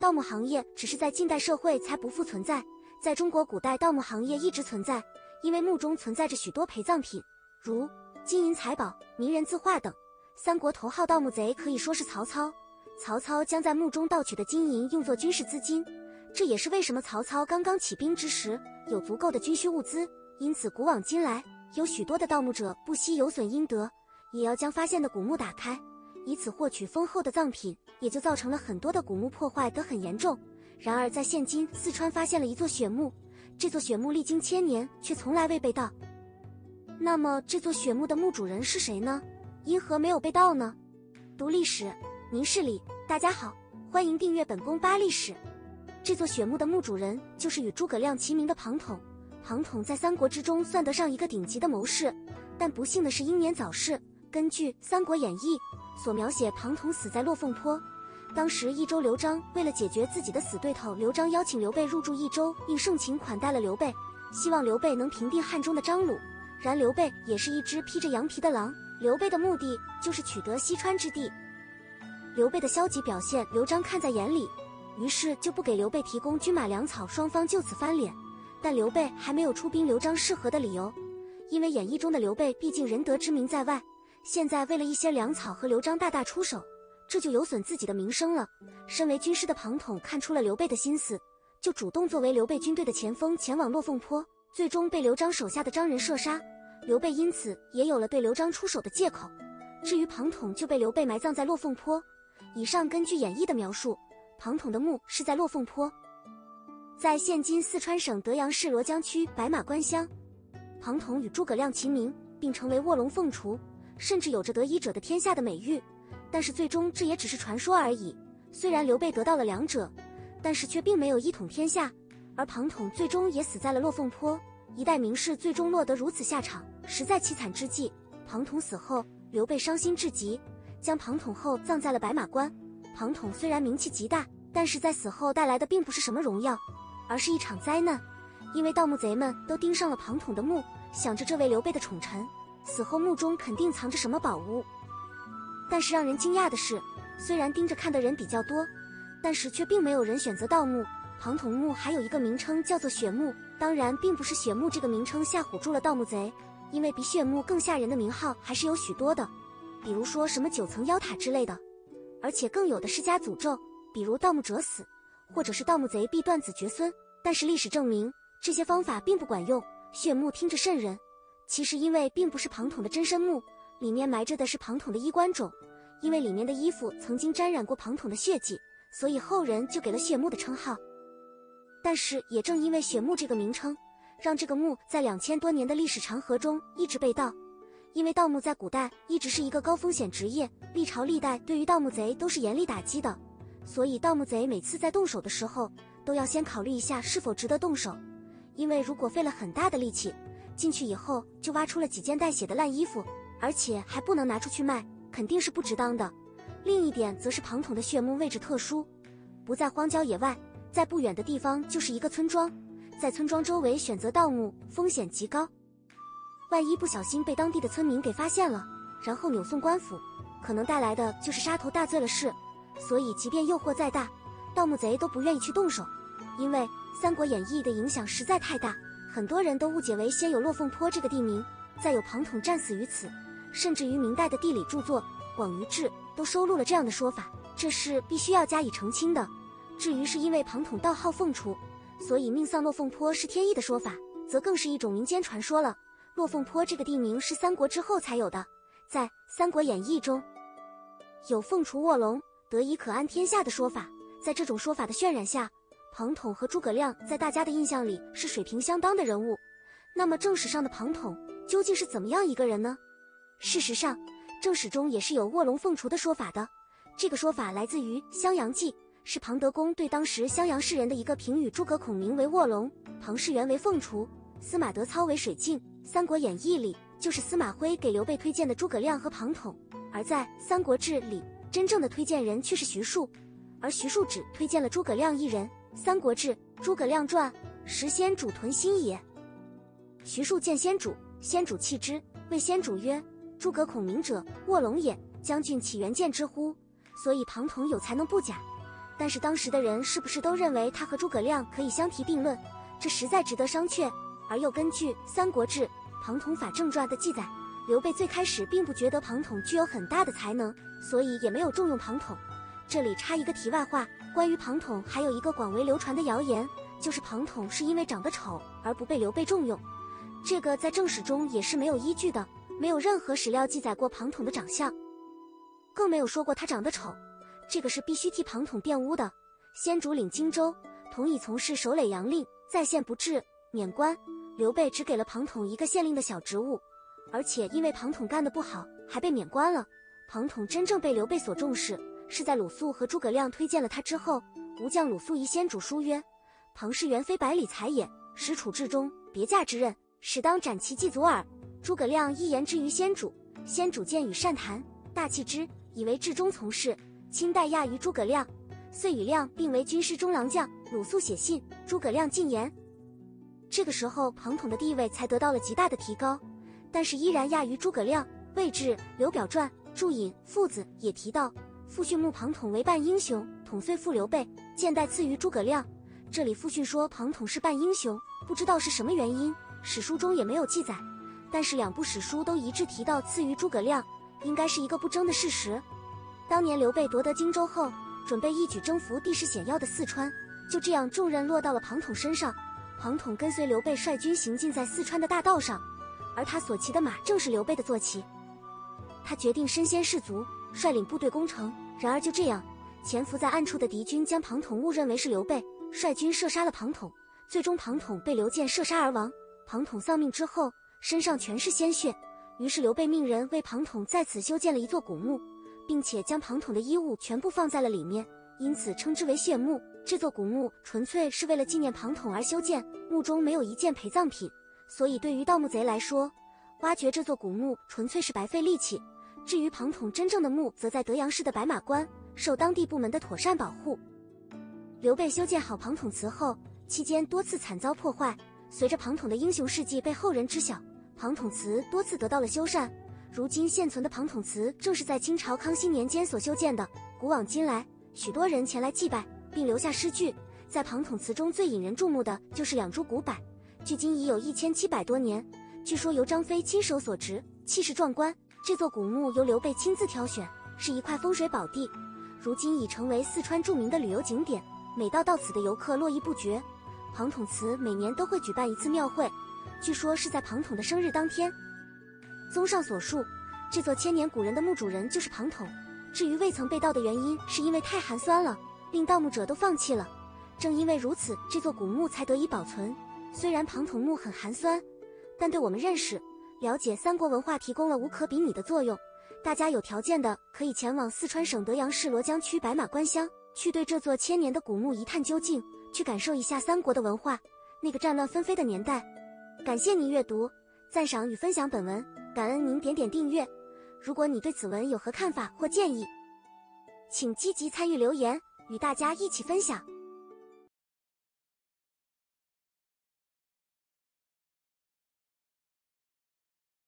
盗墓行业只是在近代社会才不复存在，在中国古代，盗墓行业一直存在，因为墓中存在着许多陪葬品，如金银财宝、名人字画等。三国头号盗墓贼可以说是曹操。曹操将在墓中盗取的金银用作军事资金，这也是为什么曹操刚刚起兵之时有足够的军需物资。因此，古往今来，有许多的盗墓者不惜有损阴德，也要将发现的古墓打开，以此获取丰厚的葬品，也就造成了很多的古墓破坏得很严重。然而，在现今四川发现了一座雪墓，这座雪墓历经千年却从来未被盗。那么，这座雪墓的墓主人是谁呢？因何没有被盗呢？读历史，明事理。大家好，欢迎订阅本宫八历史。这座雪墓的墓主人就是与诸葛亮齐名的庞统。庞统在三国之中算得上一个顶级的谋士，但不幸的是英年早逝。根据《三国演义》所描写，庞统死在落凤坡。当时益州刘璋为了解决自己的死对头，刘璋邀请刘备入住益州，并盛情款待了刘备，希望刘备能平定汉中的张鲁。然刘备也是一只披着羊皮的狼。刘备的目的就是取得西川之地。刘备的消极表现，刘璋看在眼里，于是就不给刘备提供军马粮草，双方就此翻脸。但刘备还没有出兵刘璋适合的理由，因为演义中的刘备毕竟仁德之名在外，现在为了一些粮草和刘璋大大出手，这就有损自己的名声了。身为军师的庞统看出了刘备的心思，就主动作为刘备军队的前锋前往落凤坡，最终被刘璋手下的张仁射杀。刘备因此也有了对刘璋出手的借口。至于庞统，就被刘备埋葬在落凤坡。以上根据演义的描述，庞统的墓是在落凤坡，在现今四川省德阳市罗江区白马关乡。庞统与诸葛亮齐名，并成为卧龙凤雏，甚至有着得一者的天下的美誉。但是最终这也只是传说而已。虽然刘备得到了两者，但是却并没有一统天下，而庞统最终也死在了落凤坡。一代名士最终落得如此下场，实在凄惨之际。庞统死后，刘备伤心至极，将庞统后葬在了白马关。庞统虽然名气极大，但是在死后带来的并不是什么荣耀，而是一场灾难。因为盗墓贼们都盯上了庞统的墓，想着这位刘备的宠臣死后墓中肯定藏着什么宝物。但是让人惊讶的是，虽然盯着看的人比较多，但是却并没有人选择盗墓。庞统墓还有一个名称叫做雪墓。当然，并不是雪墓这个名称吓唬住了盗墓贼，因为比血墓更吓人的名号还是有许多的，比如说什么九层妖塔之类的，而且更有的是加诅咒，比如盗墓者死，或者是盗墓贼必断子绝孙。但是历史证明，这些方法并不管用。血墓听着瘆人，其实因为并不是庞统的真身墓，里面埋着的是庞统的衣冠冢，因为里面的衣服曾经沾染过庞统的血迹，所以后人就给了血墓的称号。但是也正因为血墓这个名称，让这个墓在两千多年的历史长河中一直被盗。因为盗墓在古代一直是一个高风险职业，历朝历代对于盗墓贼都是严厉打击的，所以盗墓贼每次在动手的时候，都要先考虑一下是否值得动手。因为如果费了很大的力气进去以后，就挖出了几件带血的烂衣服，而且还不能拿出去卖，肯定是不值当的。另一点则是庞统的血墓位置特殊，不在荒郊野外。在不远的地方就是一个村庄，在村庄周围选择盗墓风险极高，万一不小心被当地的村民给发现了，然后扭送官府，可能带来的就是杀头大罪了事。所以，即便诱惑再大，盗墓贼都不愿意去动手，因为《三国演义》的影响实在太大，很多人都误解为先有落凤坡这个地名，再有庞统战死于此，甚至于明代的地理著作《广舆志》都收录了这样的说法，这是必须要加以澄清的。至于是因为庞统盗号凤雏，所以命丧落凤坡是天意的说法，则更是一种民间传说了。落凤坡这个地名是三国之后才有的，在《三国演义》中有“凤雏卧龙，得以可安天下”的说法。在这种说法的渲染下，庞统和诸葛亮在大家的印象里是水平相当的人物。那么正史上的庞统究竟是怎么样一个人呢？事实上，正史中也是有卧龙凤雏的说法的。这个说法来自于《襄阳记》。是庞德公对当时襄阳市人的一个评语：诸葛孔明为卧龙，庞士元为凤雏，司马德操为水镜。《三国演义》里就是司马徽给刘备推荐的诸葛亮和庞统，而在《三国志》里，真正的推荐人却是徐庶，而徐庶只推荐了诸葛亮一人。《三国志·诸葛亮传》：时先主屯心也。徐庶见先主，先主弃之，谓先主曰：“诸葛孔明者，卧龙也。将军岂原见之乎？”所以庞统有才能不假。但是当时的人是不是都认为他和诸葛亮可以相提并论？这实在值得商榷。而又根据《三国志·庞统法正传》的记载，刘备最开始并不觉得庞统具有很大的才能，所以也没有重用庞统。这里插一个题外话，关于庞统还有一个广为流传的谣言，就是庞统是因为长得丑而不被刘备重用。这个在正史中也是没有依据的，没有任何史料记载过庞统的长相，更没有说过他长得丑。这个是必须替庞统辩污的。先主领荆州，同以从事守垒阳令，在县不治，免官。刘备只给了庞统一个县令的小职务，而且因为庞统干得不好，还被免官了。庞统真正被刘备所重视，是在鲁肃和诸葛亮推荐了他之后。吴将鲁肃疑先主书曰：“庞氏原非百里才也，使处至中，别驾之任，使当斩其祭祖耳。”诸葛亮一言之于先主，先主见与善谈，大弃之，以为至中从事，亲代亚于诸葛亮，遂与亮并为军师中郎将。鲁肃写信，诸葛亮进言。这个时候，庞统的地位才得到了极大的提高，但是依然亚于诸葛亮。魏志《刘表传》注引父子也提到，父训慕庞统为半英雄，统遂复刘备，见代赐于诸葛亮。这里父训说庞统是半英雄，不知道是什么原因，史书中也没有记载。但是两部史书都一致提到赐于诸葛亮，应该是一个不争的事实。当年刘备夺得荆州后，准备一举征服地势险要的四川，就这样重任落到了庞统身上。庞统跟随刘备率军行进在四川的大道上，而他所骑的马正是刘备的坐骑。他决定身先士卒，率领部队攻城。然而就这样，潜伏在暗处的敌军将庞统误认为是刘备，率军射杀了庞统。最终，庞统被刘建射杀而亡。庞统丧命之后，身上全是鲜血。于是刘备命人为庞统在此修建了一座古墓，并且将庞统的衣物全部放在了里面，因此称之为谢墓。这座古墓纯粹是为了纪念庞统而修建，墓中没有一件陪葬品，所以对于盗墓贼来说，挖掘这座古墓纯粹是白费力气。至于庞统真正的墓，则在德阳市的白马关，受当地部门的妥善保护。刘备修建好庞统祠后，期间多次惨遭破坏。随着庞统的英雄事迹被后人知晓，庞统祠多次得到了修缮。如今现存的庞统祠，正是在清朝康熙年间所修建的。古往今来，许多人前来祭拜。并留下诗句，在庞统祠中最引人注目的就是两株古柏，距今已有一千七百多年，据说由张飞亲手所植，气势壮观。这座古墓由刘备亲自挑选，是一块风水宝地，如今已成为四川著名的旅游景点，每到到此的游客络绎不绝。庞统祠每年都会举办一次庙会，据说是在庞统的生日当天。综上所述，这座千年古人的墓主人就是庞统。至于未曾被盗的原因，是因为太寒酸了。令盗墓者都放弃了，正因为如此，这座古墓才得以保存。虽然庞统墓很寒酸，但对我们认识、了解三国文化提供了无可比拟的作用。大家有条件的可以前往四川省德阳市罗江区白马关乡，去对这座千年的古墓一探究竟，去感受一下三国的文化，那个战乱纷飞的年代。感谢您阅读、赞赏与分享本文，感恩您点点订阅。如果你对此文有何看法或建议，请积极参与留言。与大家一起分享。